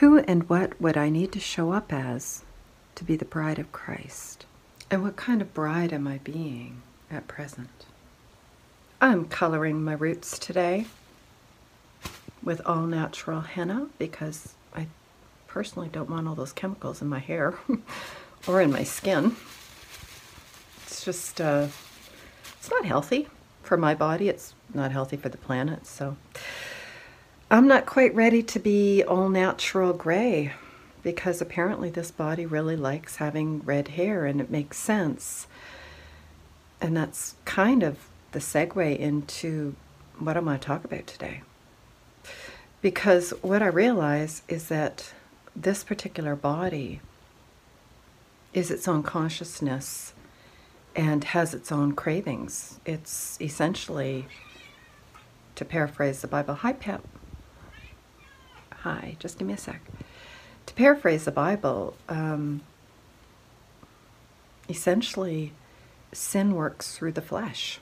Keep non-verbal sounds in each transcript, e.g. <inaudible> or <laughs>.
Who and what would I need to show up as to be the bride of Christ? And what kind of bride am I being at present? I'm coloring my roots today with all natural henna because I personally don't want all those chemicals in my hair <laughs> or in my skin. It's just, uh, it's not healthy for my body. It's not healthy for the planet. So I'm not quite ready to be all natural gray because apparently this body really likes having red hair and it makes sense. And that's kind of the segue into what I'm going to talk about today. Because what I realize is that this particular body is its own consciousness and has its own cravings. It's essentially, to paraphrase the Bible, hi, Pep. Hi, just give me a sec. To paraphrase the Bible, um, essentially, sin works through the flesh.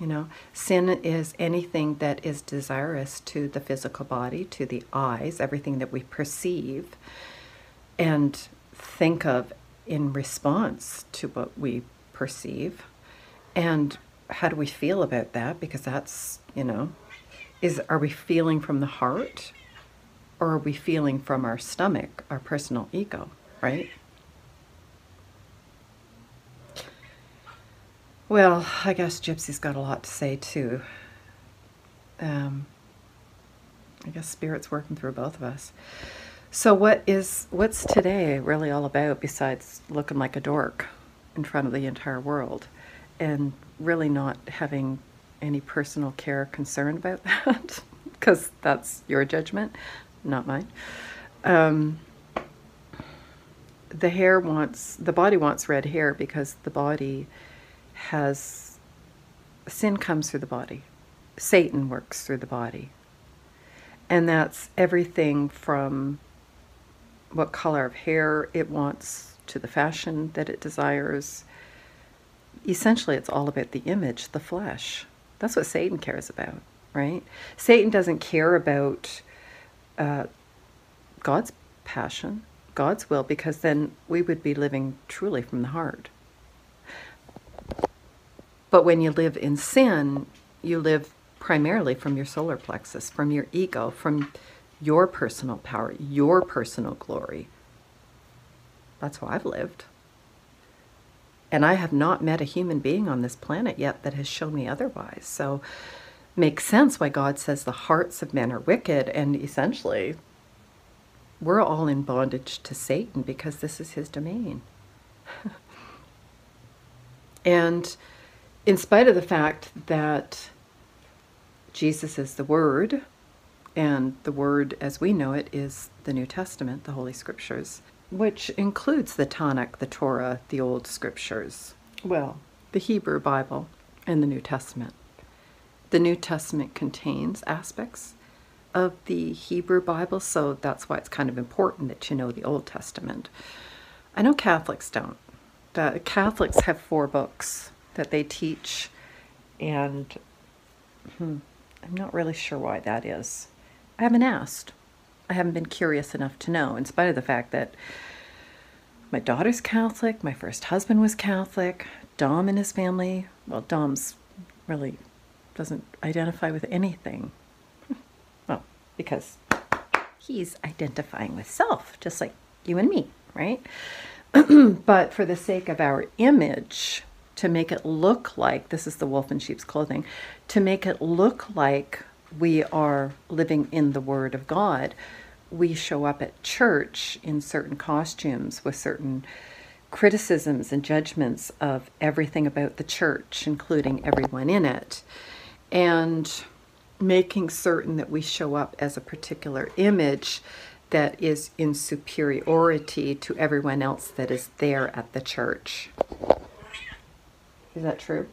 You know, sin is anything that is desirous to the physical body, to the eyes, everything that we perceive and think of in response to what we perceive. And how do we feel about that? Because that's, you know, is are we feeling from the heart or are we feeling from our stomach, our personal ego, right? Well, I guess Gypsy's got a lot to say too. Um, I guess spirit's working through both of us. So what is what's today really all about besides looking like a dork in front of the entire world and really not having any personal care concern about <laughs> that because that's your judgment, not mine. Um, the hair wants the body wants red hair because the body has sin comes through the body. Satan works through the body. And that's everything from what color of hair it wants to the fashion that it desires. Essentially, it's all about the image, the flesh. That's what Satan cares about, right? Satan doesn't care about uh, God's passion, God's will, because then we would be living truly from the heart. But when you live in sin, you live primarily from your solar plexus, from your ego, from your personal power, your personal glory. That's how I've lived. And I have not met a human being on this planet yet that has shown me otherwise. So makes sense why God says the hearts of men are wicked and essentially we're all in bondage to Satan because this is his domain. <laughs> and in spite of the fact that Jesus is the Word, and the Word as we know it is the New Testament, the Holy Scriptures, which includes the Tanakh, the Torah, the Old Scriptures, well, the Hebrew Bible, and the New Testament. The New Testament contains aspects of the Hebrew Bible, so that's why it's kind of important that you know the Old Testament. I know Catholics don't. The Catholics have four books that they teach, and hmm, I'm not really sure why that is. I haven't asked. I haven't been curious enough to know, in spite of the fact that my daughter's Catholic, my first husband was Catholic, Dom and his family, well, Dom's really doesn't identify with anything. Well, because he's identifying with self, just like you and me, right? <clears throat> but for the sake of our image, to make it look like this is the wolf in sheep's clothing, to make it look like we are living in the Word of God, we show up at church in certain costumes with certain criticisms and judgments of everything about the church, including everyone in it, and making certain that we show up as a particular image that is in superiority to everyone else that is there at the church. Is that true?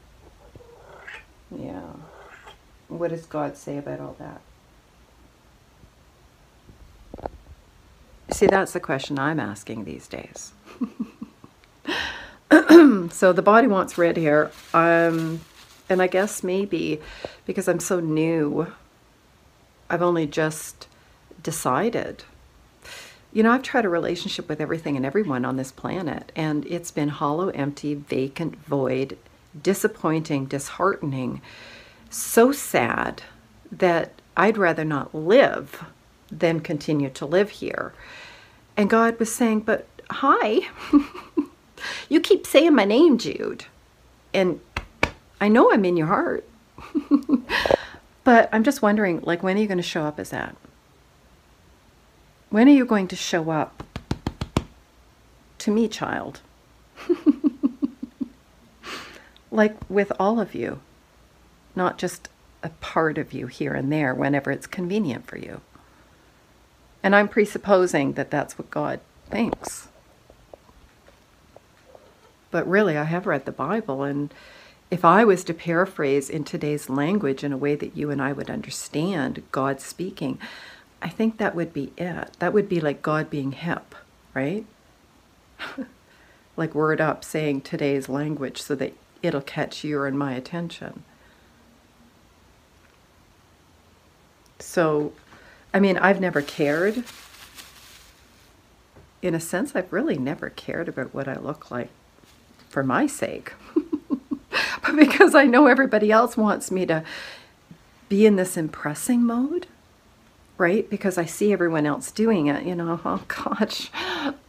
Yeah. What does God say about all that? See, that's the question I'm asking these days. <laughs> so the body wants red hair. Um, and I guess maybe because I'm so new, I've only just decided You know, I've tried a relationship with everything and everyone on this planet, and it's been hollow, empty, vacant, void, disappointing, disheartening, so sad that I'd rather not live than continue to live here. And God was saying, But hi, <laughs> you keep saying my name, Jude. And I know I'm in your heart. <laughs> but I'm just wondering, like, when are you going to show up as that? When are you going to show up to me, child? <laughs> like with all of you, not just a part of you here and there whenever it's convenient for you. And I'm presupposing that that's what God thinks. But really, I have read the Bible, and if I was to paraphrase in today's language in a way that you and I would understand God speaking, I think that would be it. That would be like God being hip, right? <laughs> like word up saying today's language so that it'll catch your and my attention. So, I mean, I've never cared. In a sense, I've really never cared about what I look like for my sake. <laughs> <laughs> but because I know everybody else wants me to be in this impressing mode, right? Because I see everyone else doing it, you know, <laughs> oh gosh,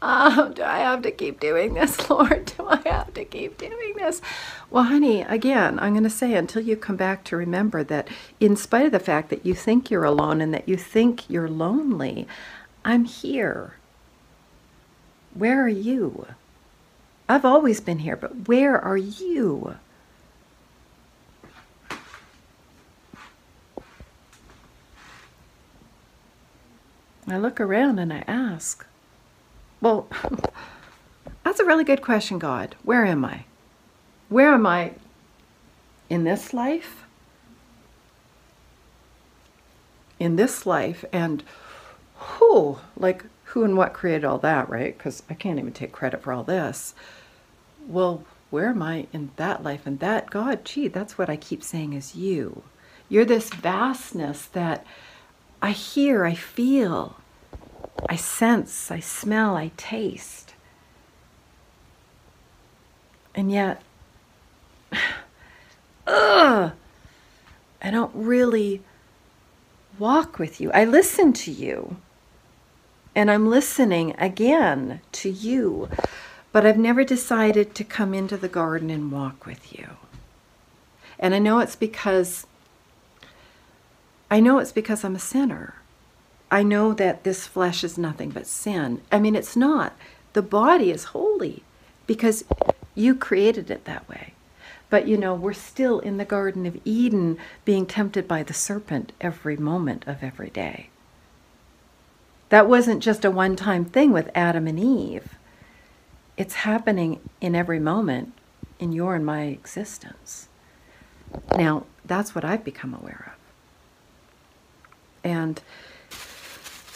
oh, do I have to keep doing this, <laughs> Lord? Do I have to keep doing this? Well, honey, again, I'm going to say until you come back to remember that in spite of the fact that you think you're alone and that you think you're lonely, I'm here. Where are you? I've always been here, but where are you? I look around and I ask, well, <laughs> that's a really good question, God. Where am I? Where am I in this life? In this life, and who, like, who and what created all that, right? Because I can't even take credit for all this. Well, where am I in that life and that? God, gee, that's what I keep saying is you. You're this vastness that I hear, I feel, I sense, I smell, I taste. And yet, <sighs> ugh, I don't really walk with you. I listen to you. And I'm listening again to you. But I've never decided to come into the garden and walk with you. And I know it's because I know it's because I'm a sinner. I know that this flesh is nothing but sin. I mean, it's not. The body is holy because you created it that way. But you know, we're still in the Garden of Eden being tempted by the serpent every moment of every day. That wasn't just a one time thing with Adam and Eve, it's happening in every moment in your and my existence. Now, that's what I've become aware of. And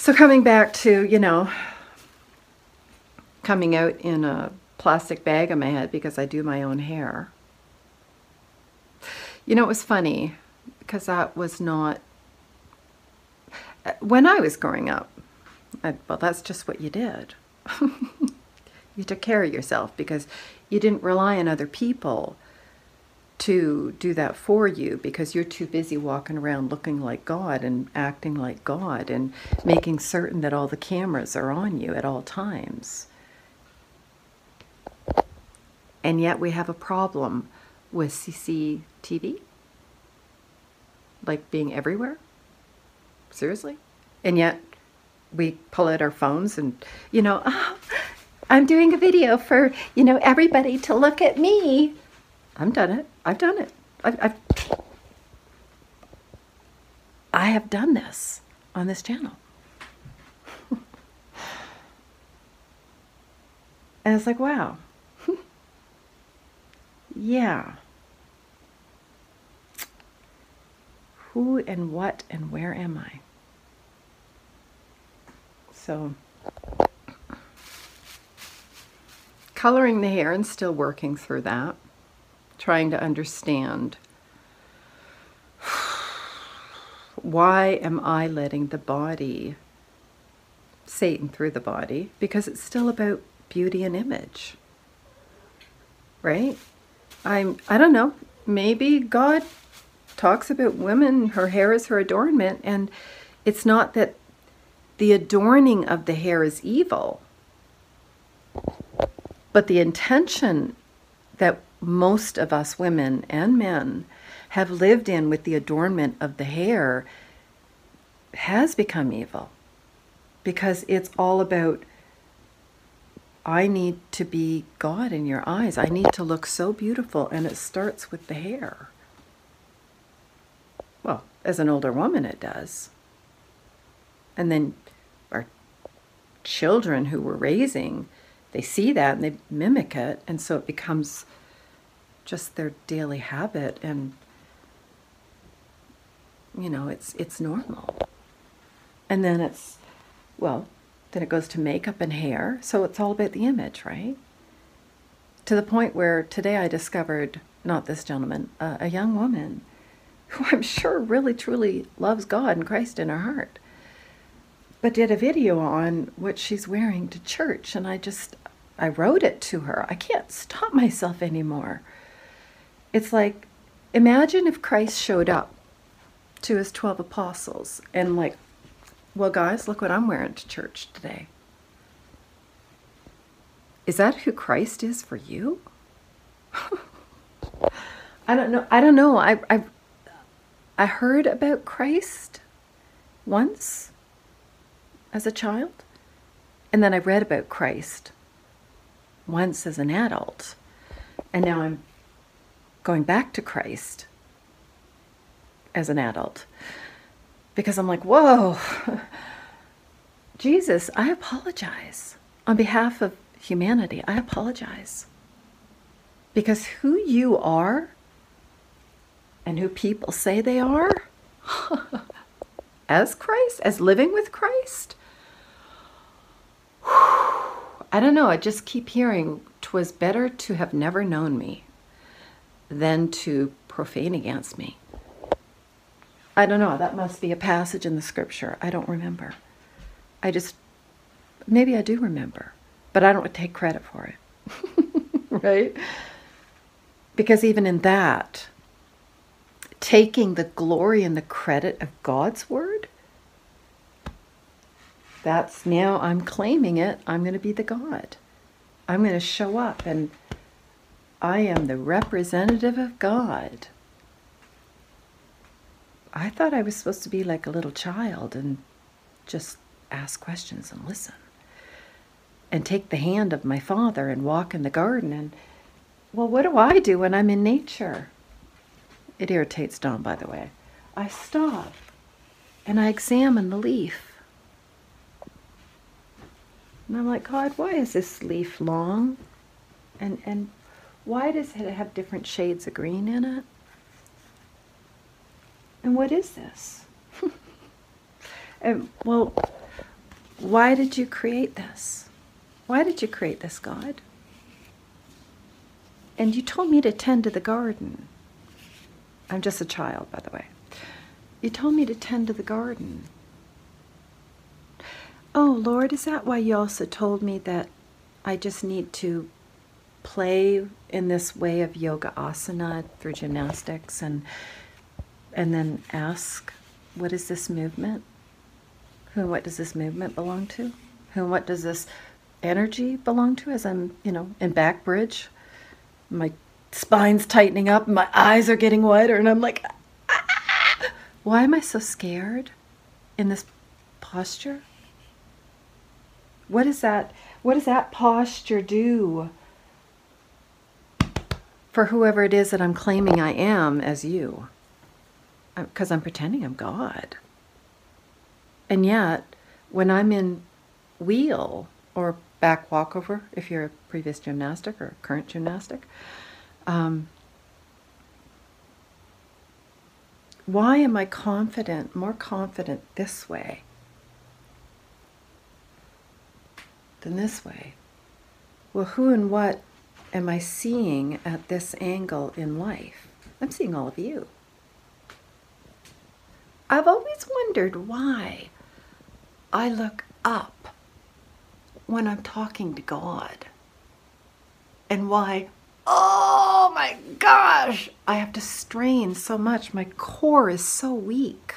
so coming back to, you know, coming out in a plastic bag on my head because I do my own hair. You know, it was funny because that was not, when I was growing up, I, well, that's just what you did. <laughs> you took care of yourself because you didn't rely on other people to do that for you because you're too busy walking around looking like God and acting like God and making certain that all the cameras are on you at all times. And yet we have a problem with CCTV, like being everywhere. Seriously? And yet we pull out our phones and, you know, <laughs> oh, I'm doing a video for, you know, everybody to look at me. I've done it. I've done it. I've, I've I have done this on this channel. <laughs> and it's like, wow. <laughs> yeah. Who and what and where am I? So, coloring the hair and still working through that trying to understand why am I letting the body Satan through the body because it's still about beauty and image. Right? I'm I don't know. Maybe God talks about women, her hair is her adornment, and it's not that the adorning of the hair is evil, but the intention that most of us women and men have lived in with the adornment of the hair has become evil because it's all about I need to be God in your eyes. I need to look so beautiful, and it starts with the hair. Well, as an older woman, it does. And then our children who we're raising, they see that and they mimic it, and so it becomes just their daily habit, and you know, it's it's normal. And then it's, well, then it goes to makeup and hair. So it's all about the image, right? To the point where today I discovered, not this gentleman, uh, a young woman <laughs> who I'm sure really truly loves God and Christ in her heart, but did a video on what she's wearing to church. And I just, I wrote it to her. I can't stop myself anymore. It's like, imagine if Christ showed up to his 12 apostles and, like, well, guys, look what I'm wearing to church today. Is that who Christ is for you? <laughs> I don't know. I don't know. I I I heard about Christ once as a child, and then I read about Christ once as an adult, and now I'm going back to Christ as an adult because I'm like, whoa, <laughs> Jesus, I apologize. On behalf of humanity, I apologize. Because who you are and who people say they are, <laughs> as Christ, as living with Christ, I don't know, I just keep hearing, "'Twas better to have never known me than to profane against me. I don't know. That must be a passage in the scripture. I don't remember. I just, maybe I do remember, but I don't take credit for it. <laughs> right? Because even in that, taking the glory and the credit of God's word, that's now I'm claiming it. I'm going to be the God. I'm going to show up and I am the representative of God. I thought I was supposed to be like a little child and just ask questions and listen. And take the hand of my father and walk in the garden. And, well, what do I do when I'm in nature? It irritates Don, by the way. I stop and I examine the leaf. And I'm like, God, why is this leaf long? And, and why does it have different shades of green in it? And what is this? <laughs> and well, why did you create this? Why did you create this, God? And you told me to tend to the garden. I'm just a child, by the way. You told me to tend to the garden. Oh, Lord, is that why you also told me that I just need to play in this way of yoga asana through gymnastics and and then ask, what is this movement? Who and what does this movement belong to? Who and what does this energy belong to as I'm, you know, in back bridge? My spine's tightening up, my eyes are getting wider, and I'm like, ah! why am I so scared in this posture? What does that what does that posture do for whoever it is that I'm claiming I am as you? because I'm pretending I'm God. And yet, when I'm in wheel or back walkover, if you're a previous gymnastic or current gymnastic, um, why am I confident, more confident this way than this way? Well, who and what am I seeing at this angle in life? I'm seeing all of you. I've always wondered why I look up when I'm talking to God. And why, oh my gosh, I have to strain so much. My core is so weak.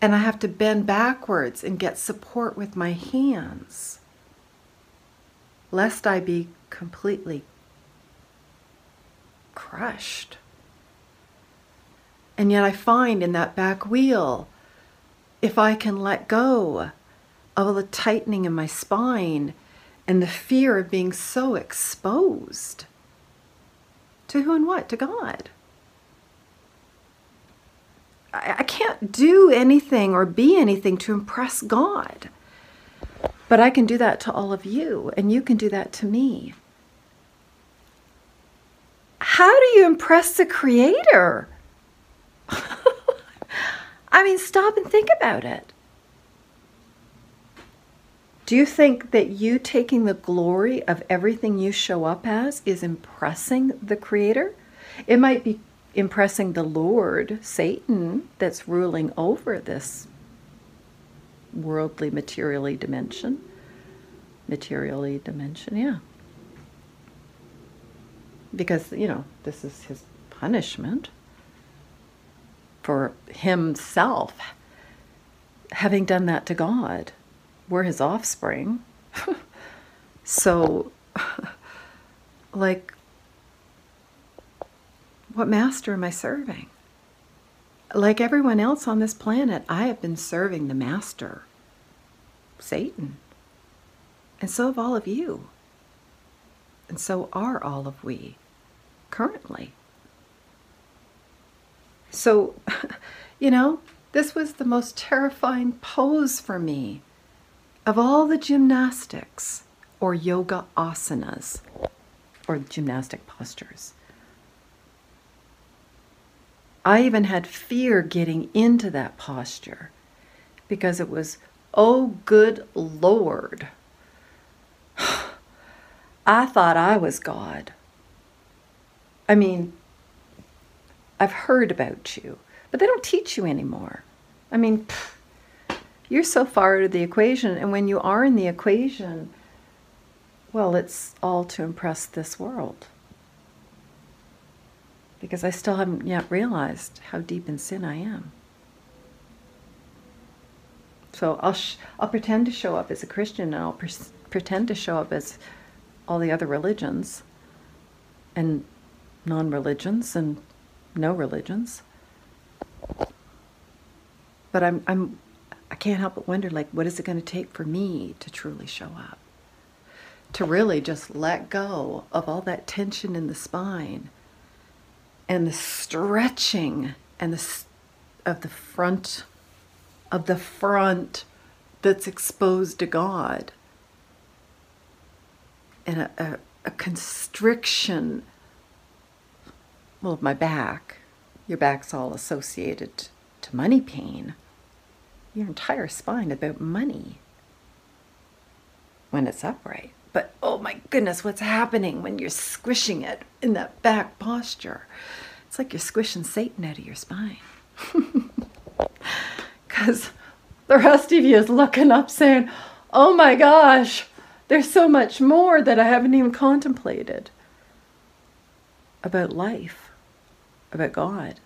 And I have to bend backwards and get support with my hands, lest I be completely crushed. And yet I find in that back wheel, if I can let go of all the tightening in my spine and the fear of being so exposed to who and what? To God. I, I can't do anything or be anything to impress God. But I can do that to all of you, and you can do that to me. How do you impress the Creator? <laughs> I mean, stop and think about it. Do you think that you taking the glory of everything you show up as is impressing the Creator? It might be impressing the Lord, Satan, that's ruling over this worldly, materially dimension. Materially dimension, yeah. Because, you know, this is his punishment for himself having done that to God. We're his offspring. <laughs> so, <laughs> like, what master am I serving? Like everyone else on this planet, I have been serving the master, Satan. And so have all of you. And so are all of we currently. So, <laughs> you know, this was the most terrifying pose for me of all the gymnastics or yoga asanas or gymnastic postures. I even had fear getting into that posture because it was, oh, good Lord. <sighs> I thought I was God. I mean, I've heard about you, but they don't teach you anymore. I mean, pff, you're so far out of the equation, and when you are in the equation, well, it's all to impress this world. Because I still haven't yet realized how deep in sin I am. So I'll, sh- I'll pretend to show up as a Christian and I'll pre- pretend to show up as all the other religions and non religions and no religions. But I'm, I'm, I can't help but wonder, like, what is it going to take for me to truly show up? To really just let go of all that tension in the spine and the stretching and the of the front of the front that's exposed to God and a, a, a constriction well, my back, your back's all associated to money pain. Your entire spine about money when it's upright. But oh my goodness, what's happening when you're squishing it in that back posture? It's like you're squishing Satan out of your spine. <laughs> Because <laughs> the rest of you is looking up saying, oh my gosh, there's so much more that I haven't even contemplated about life about God.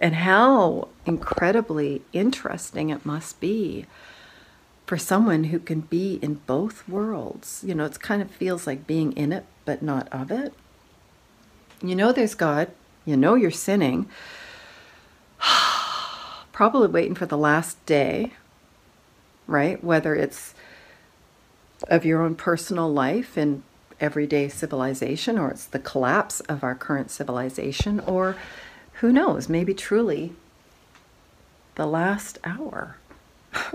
And how incredibly interesting it must be for someone who can be in both worlds. You know, it kind of feels like being in it, but not of it. You know there's God, you know you're sinning, <sighs> probably waiting for the last day, right? Whether it's of your own personal life and everyday civilization or it's the collapse of our current civilization or who knows, maybe truly the last hour. <laughs>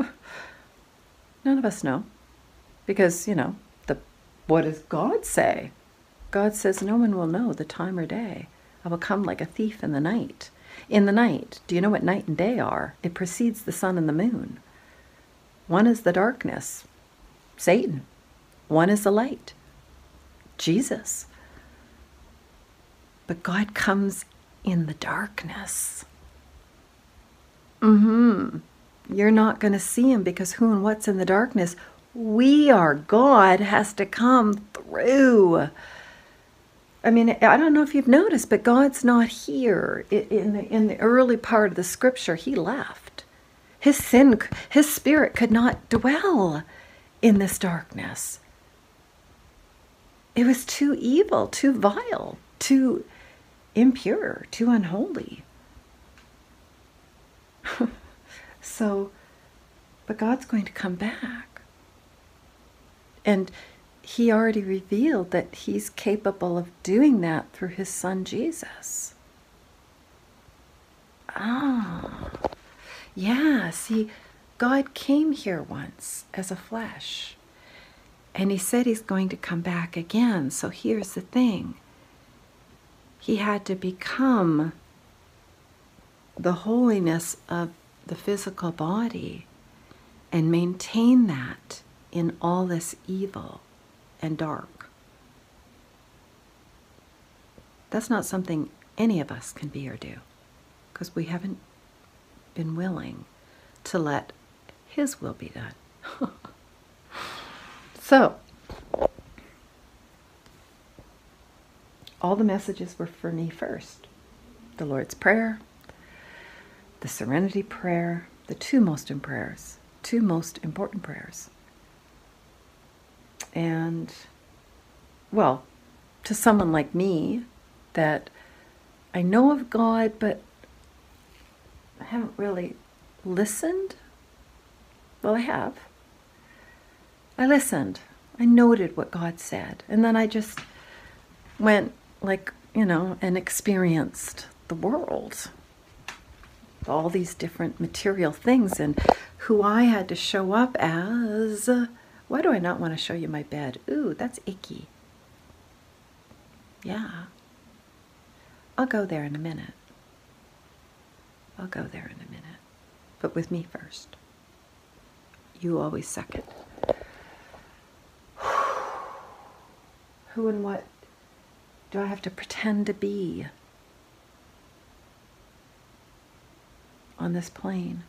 None of us know. Because, you know, the what does God say? God says no one will know the time or day. I will come like a thief in the night. In the night, do you know what night and day are? It precedes the sun and the moon. One is the darkness, Satan. One is the light, Jesus. But God comes in the darkness. Mm-hmm. You're not going to see him because who and what's in the darkness? We are. God has to come through. I mean, I don't know if you've noticed, but God's not here. In the, in the early part of the scripture, he left. His sin, his spirit could not dwell in this darkness. It was too evil, too vile, too impure, too unholy. <laughs> so, but God's going to come back. And he already revealed that he's capable of doing that through his son Jesus. Ah, yeah, see, God came here once as a flesh. And he said he's going to come back again. So here's the thing he had to become the holiness of the physical body and maintain that in all this evil and dark. That's not something any of us can be or do because we haven't been willing to let His will be done. <laughs> so, all the messages were for me first the Lord's Prayer, the Serenity Prayer, the two most important prayers, two most important prayers and, well, to someone like me, that I know of God, but I haven't really listened. Well, I have. I listened. I noted what God said. And then I just went, like, you know, and experienced the world. All these different material things and who I had to show up as why do I not want to show you my bed? Ooh, that's icky. Yeah. I'll go there in a minute. I'll go there in a minute. But with me first. You always second. <sighs> Who and what do I have to pretend to be on this plane?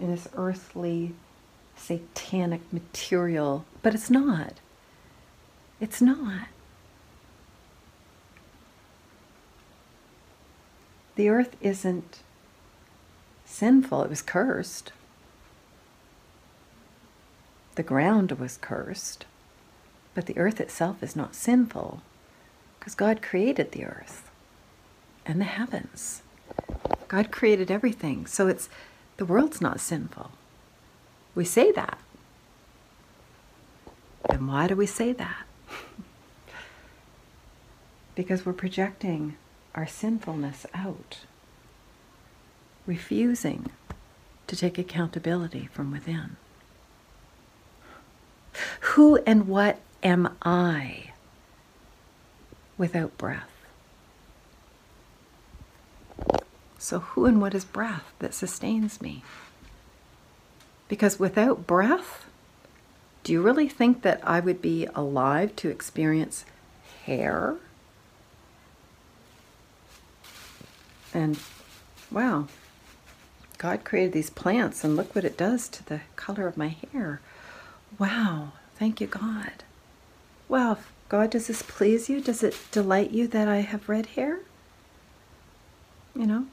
In this earthly satanic material, but it's not. It's not. The earth isn't sinful, it was cursed. The ground was cursed, but the earth itself is not sinful because God created the earth and the heavens. God created everything. So it's the world's not sinful. We say that. And why do we say that? <laughs> because we're projecting our sinfulness out, refusing to take accountability from within. Who and what am I without breath? So, who and what is breath that sustains me? Because without breath, do you really think that I would be alive to experience hair? And wow, God created these plants and look what it does to the color of my hair. Wow, thank you, God. Wow, God, does this please you? Does it delight you that I have red hair? You know,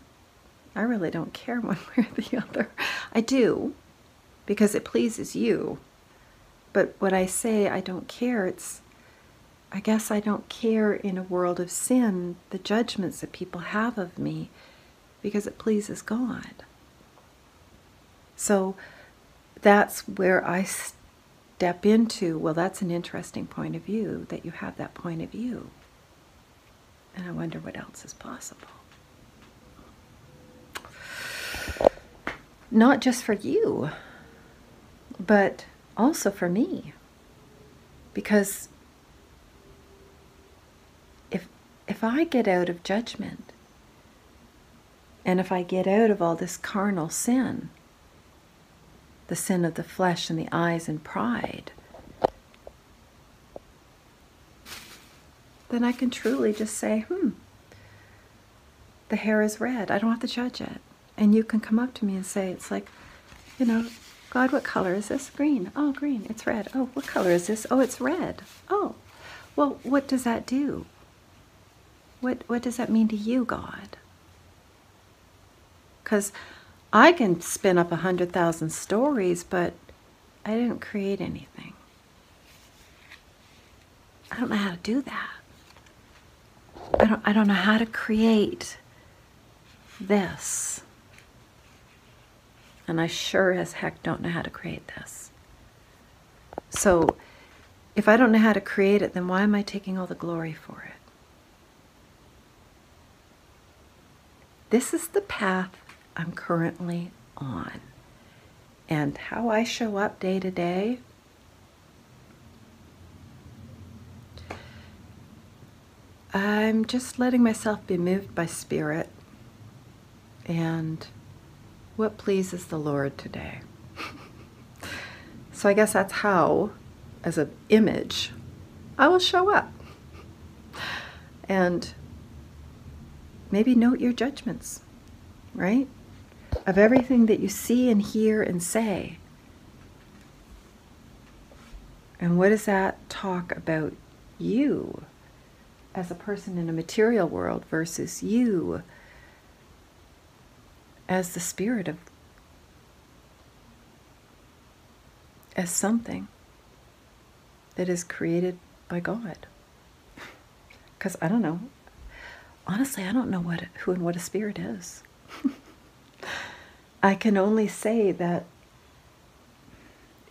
I really don't care <laughs> one way or the other. I do, because it pleases you. But what I say, I don't care, it's, I guess I don't care in a world of sin, the judgments that people have of me, because it pleases God. So that's where I step into, well, that's an interesting point of view, that you have that point of view. And I wonder what else is possible. Not just for you, but also for me. Because if, if I get out of judgment, and if I get out of all this carnal sin, the sin of the flesh and the eyes and pride, then I can truly just say, hmm, the hair is red. I don't have to judge it. And you can come up to me and say, it's like, you know, God, what color is this? Green. Oh, green. It's red. Oh, what color is this? Oh, it's red. Oh, well, what does that do? What, what does that mean to you, God? Because I can spin up a hundred thousand stories, but I didn't create anything. I don't know how to do that. I don't, I don't know how to create this. And I sure as heck don't know how to create this. So if I don't know how to create it, then why am I taking all the glory for it? This is the path I'm currently on. And how I show up day to day I'm just letting myself be moved by spirit and what pleases the Lord today. so I guess that's how, as an image, I will show up. And maybe note your judgments, right? Of everything that you see and hear and say. And what does that talk about you? as a person in a material world versus you as the spirit of as something that is created by God. Because I don't know. Honestly, I don't know what who and what a spirit is. <laughs> I can only say that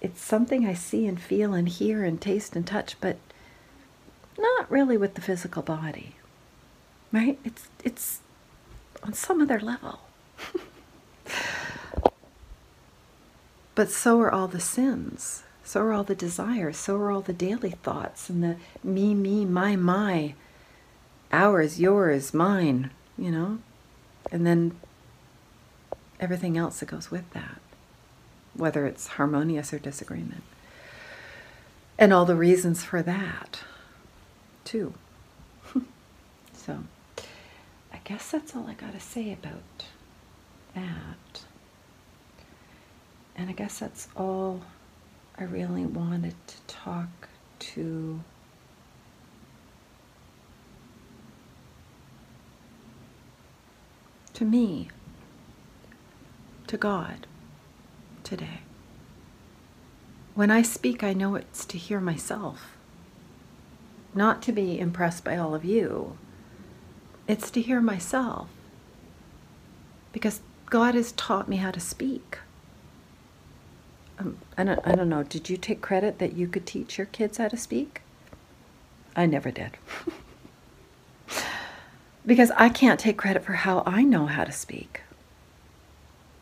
it's something I see and feel and hear and taste and touch, but not really with the physical body. Right? It's it's on some other level. <laughs> but so are all the sins. So are all the desires. So are all the daily thoughts and the me, me, my, my. Ours, yours, mine, you know? And then everything else that goes with that, whether it's harmonious or disagreement. And all the reasons for that too. <laughs> so, I guess that's all I got to say about that. And I guess that's all I really wanted to talk to to me, to God today. When I speak, I know it's to hear myself not to be impressed by all of you. It's to hear myself. Because God has taught me how to speak. Um, I, don't, I don't know, did you take credit that you could teach your kids how to speak? I never did. <laughs> because I can't take credit for how I know how to speak.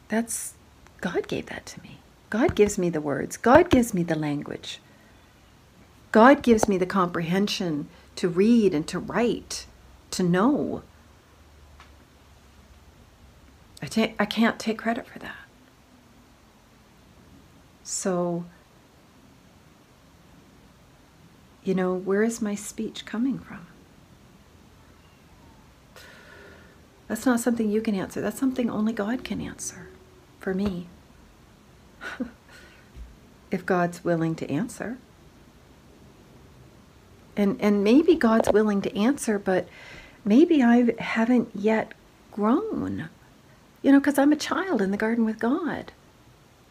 That's, God gave that to me. God gives me the words, God gives me the language. God gives me the comprehension to read and to write, to know. I, ta- I can't take credit for that. So, you know, where is my speech coming from? That's not something you can answer. That's something only God can answer for me. <laughs> if God's willing to answer and and maybe God's willing to answer, but maybe I haven't yet grown. You know, because I'm a child in the garden with God.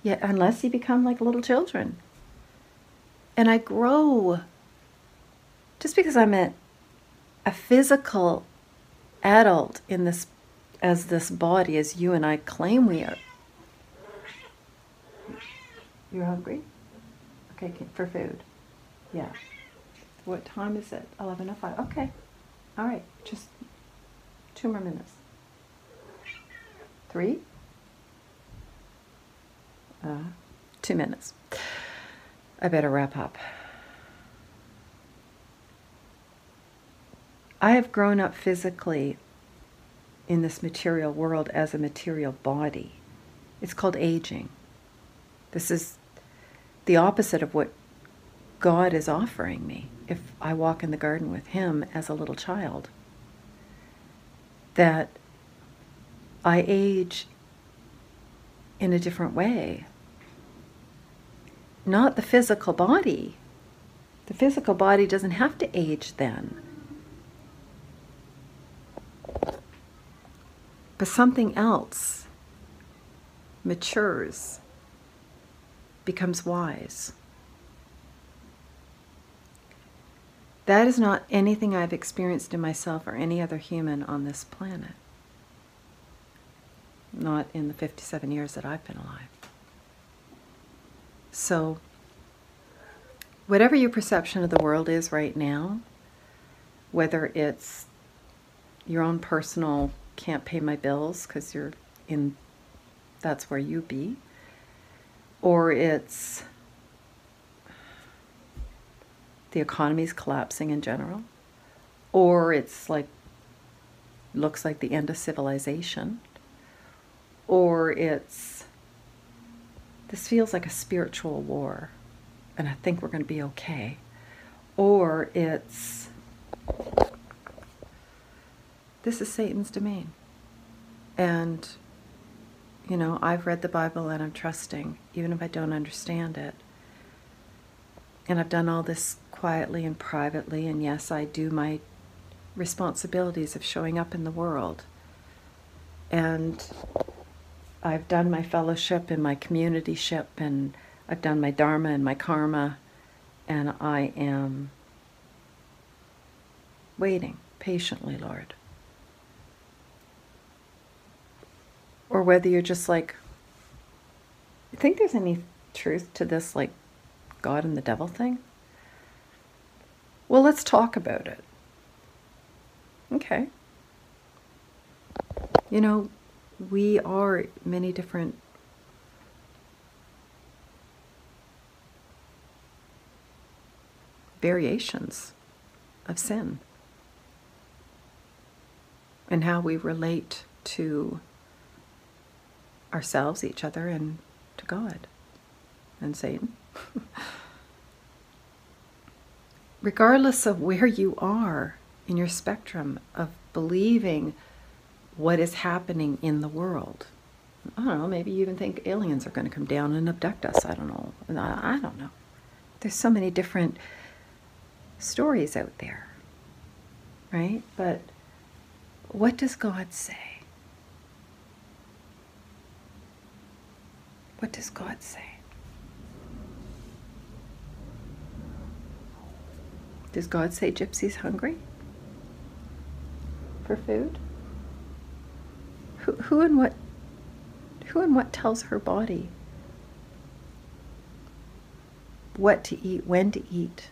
Yet, unless you become like little children, and I grow. Just because I'm a a physical adult in this as this body as you and I claim we are. You're hungry? Okay, for food. Yeah. What time is it? 11.05. Okay. All right. Just two more minutes. Three? Uh, two minutes. I better wrap up. I have grown up physically in this material world as a material body. It's called aging. This is the opposite of what God is offering me if I walk in the garden with Him as a little child. That I age in a different way. Not the physical body. The physical body doesn't have to age then. But something else matures, becomes wise. That is not anything I've experienced in myself or any other human on this planet. Not in the 57 years that I've been alive. So, whatever your perception of the world is right now, whether it's your own personal can't pay my bills because you're in that's where you be or it's the economy's collapsing in general or it's like looks like the end of civilization or it's this feels like a spiritual war and I think we're going to be okay or it's this is Satan's domain. And, you know, I've read the Bible and I'm trusting, even if I don't understand it. And I've done all this quietly and privately, and yes, I do my responsibilities of showing up in the world. And I've done my fellowship and my community ship, and I've done my dharma and my karma, and I am waiting patiently, Lord. or whether you're just like, you think there's any truth to this, like God and the devil thing? Well, let's talk about it. Okay. You know, we are many different variations of sin and how we relate to ourselves, each other, and to God and Satan. <laughs> Regardless of where you are in your spectrum of believing what is happening in the world. I don't know, maybe you even think aliens are going to come down and abduct us. I don't know. I don't know. There's so many different stories out there, right? But what does God say? What does God say? Does God say Gypsy's hungry for food? Who, and what who and what tells her body what to eat, when to eat,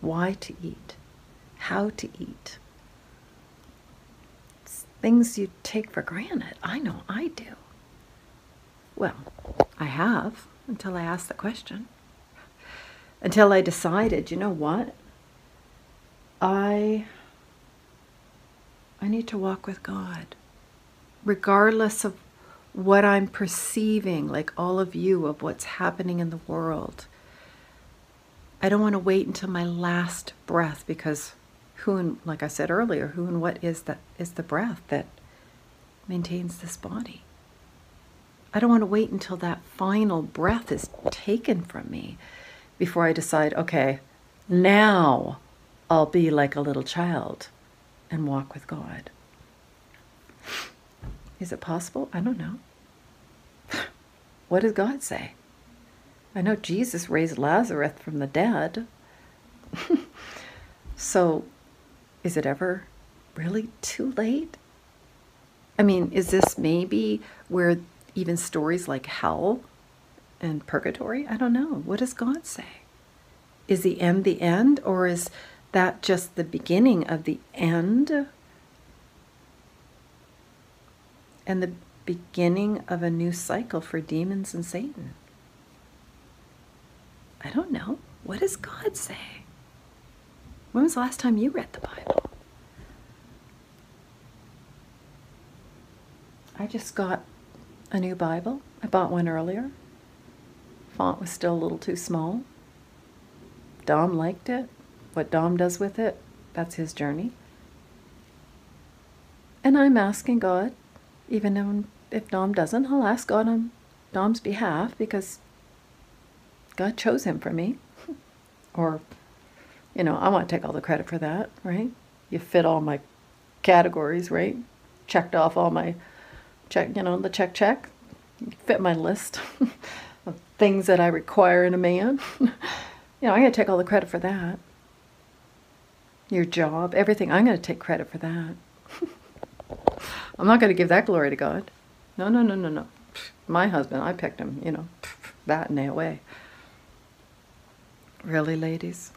why to eat, how to eat? It's things you take for granted. I know I do. Well, I have until I asked the question. Until I decided, you know what? I I need to walk with God. Regardless of what I'm perceiving, like all of you, of what's happening in the world. I don't want to wait until my last breath because who and like I said earlier, who and what is that is the breath that maintains this body. I don't want to wait until that final breath is taken from me before I decide, okay, now I'll be like a little child and walk with God. Is it possible? I don't know. <laughs> What does God say? I know Jesus raised Lazarus from the dead. <laughs> so, is it ever really too late? I mean, is this maybe where even stories like hell and purgatory? I don't know. What does God say? Is the end the end, or is that just the beginning of the end? And the beginning of a new cycle for demons and Satan? I don't know. What does God say? When was the last time you read the Bible? I just got a new Bible. I bought one earlier. Font was still a little too small. Dom liked it. What Dom does with it, that's his journey. And I'm asking God, even if Dom doesn't, I'll ask God on um, Dom's behalf because God chose him for me. <laughs> or, you know, I want to take all the credit for that, right? You fit all my categories, right? Checked off all my check, you know, the check check. You fit my list <laughs> of things that I require in a man. <laughs> you know, I'm going to take all the credit for that. Your job, everything, I'm going to take credit for that. I'm not going to give that glory to God. No, no, no, no, no. My husband, I picked him, you know, that and away. Really, ladies?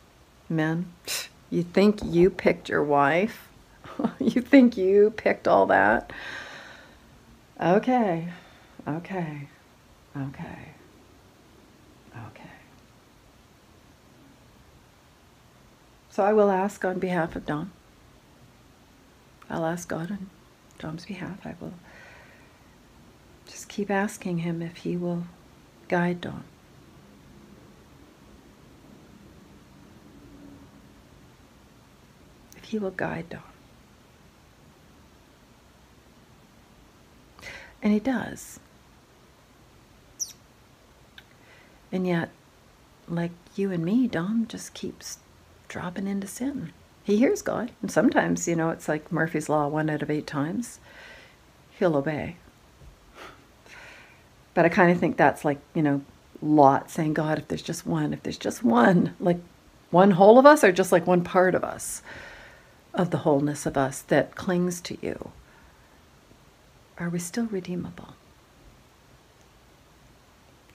Men? You think you picked your wife? <laughs> you think you picked all that? Okay, okay, okay, okay. So I will ask on behalf of Dom. I'll ask God Dom's behalf. I will just keep asking him if he will guide Dom. If he will guide Dom. And he does. And yet, like you and me, Dom just keeps dropping into sin. He hears God. And sometimes, you know, it's like Murphy's Law one out of eight times. He'll obey. But I kind of think that's like, you know, Lot saying, God, if there's just one, if there's just one, like one whole of us or just like one part of us, of the wholeness of us that clings to you, are we still redeemable?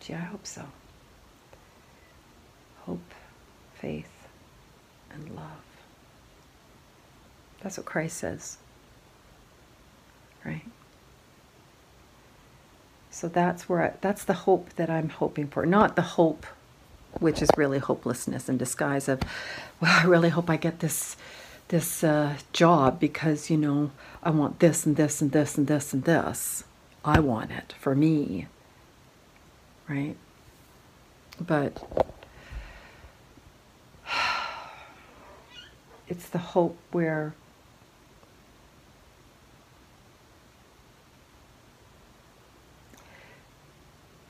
Gee, I hope so. Hope, faith, and love. That's what Christ says. Right? So that's where I, that's the hope that I'm hoping for, not the hope which is really hopelessness in disguise of well, I really hope I get this this uh, job because you know I want this and this and this and this and this. I want it for me. Right? But <sighs> it's the hope where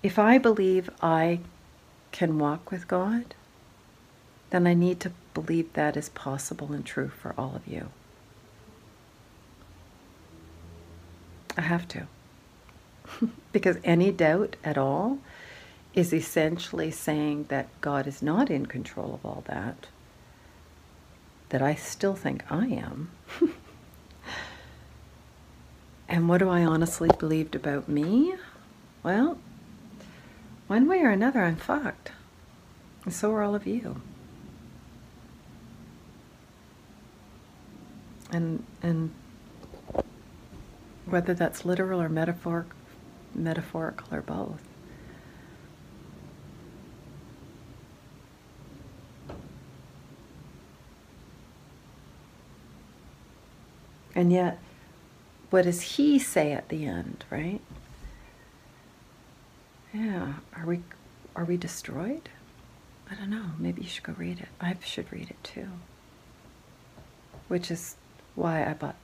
if I believe I can walk with God, then I need to believe that is possible and true for all of you. I have to. <laughs> because any doubt at all is essentially saying that God is not in control of all that, that I still think I am. <laughs> and what do I honestly believed about me? Well, one way or another, I'm fucked. And so are all of you. And, and whether that's literal or metaphoric, metaphorical or both. And yet, what does he say at the end, right? Yeah, are we are we destroyed? I don't know. Maybe you should go read it. I should read it too. Which is why I bought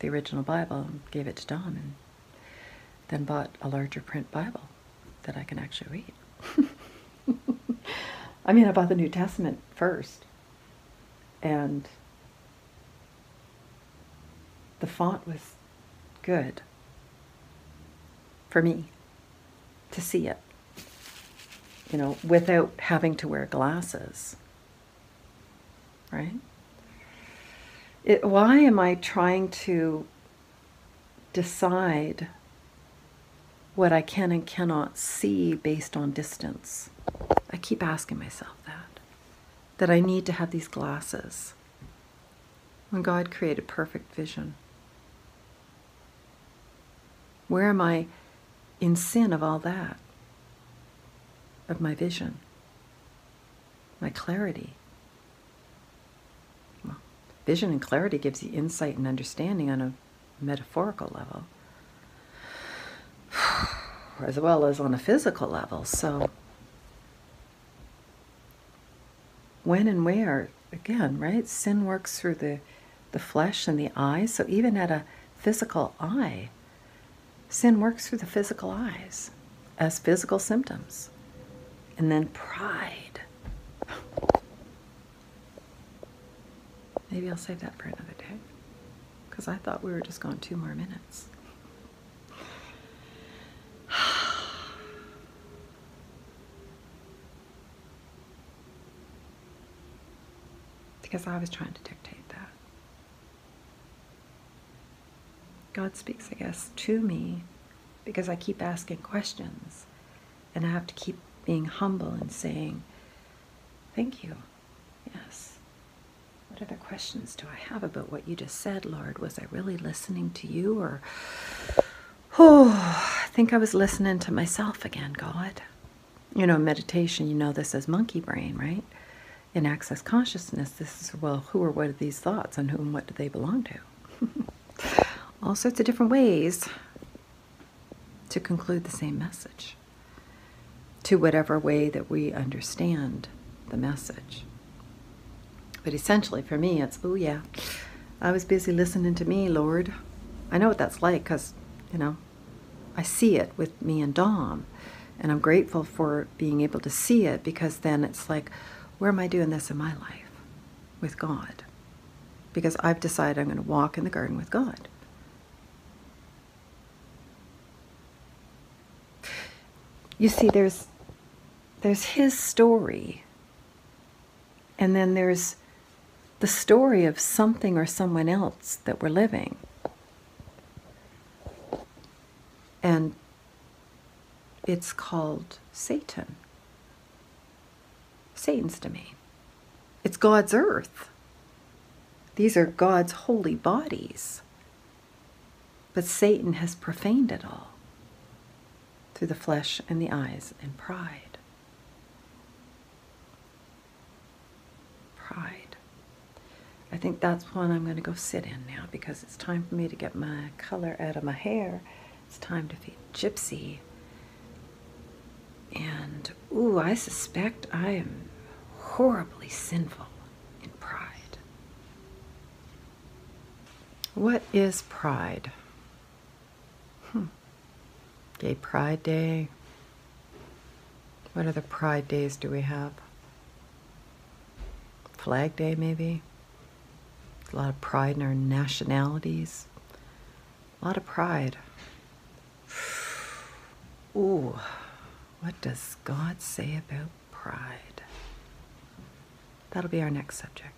the original Bible and gave it to Dom and then bought a larger print Bible that I can actually read. <laughs> I mean, I bought the New Testament first and the font was good for me to see it, you know, without having to wear glasses. Right? It, why am I trying to decide what I can and cannot see based on distance? I keep asking myself that. That I need to have these glasses when God created perfect vision. Where am I in sin of all that, of my vision, my clarity. Well, vision and clarity gives you insight and understanding on a metaphorical level, <sighs> as well as on a physical level. So, when and where, again, right? Sin works through the, the flesh and the eyes. So, even at a physical eye, Sin works through the physical eyes. as physical symptoms. And then pride. Maybe I'll save that for another day. Because I thought we were just going two more minutes. <sighs> because I was trying to dictate that. God speaks, I guess, to me because I keep asking questions and I have to keep being humble and saying, Thank you. Yes. What other questions do I have about what you just said, Lord? Was I really listening to you or oh, <sighs> I think I was listening to myself again, God. You know, meditation, you know this as monkey brain, right? In access consciousness, this is well, who or what are these thoughts and whom what do they belong to? All sorts of different ways to conclude the same message to whatever way that we understand the message. But essentially, for me, it's, oh, yeah, I was busy listening to me, Lord. I know what that's like because, you know, I see it with me and Dom. And I'm grateful for being able to see it because then it's like, where am I doing this in my life with God? Because I've decided I'm going to walk in the garden with God. You see, there's there's his story, and then there's the story of something or someone else that we're living. And it's called Satan. Satan's domain. It's God's earth. These are God's holy bodies. But Satan has profaned it all through the flesh and the eyes and pride. Pride. I think that's one I'm going to go sit in now because it's time for me to get my color out of my hair. It's time to feed Gypsy. And, ooh, I suspect I am horribly sinful in pride. What is pride? Gay Pride Day. What other Pride Days do we have? Flag Day, maybe? A lot of pride in our nationalities. A lot of pride. <sighs> Ooh. What does God say about pride? That'll be our next subject.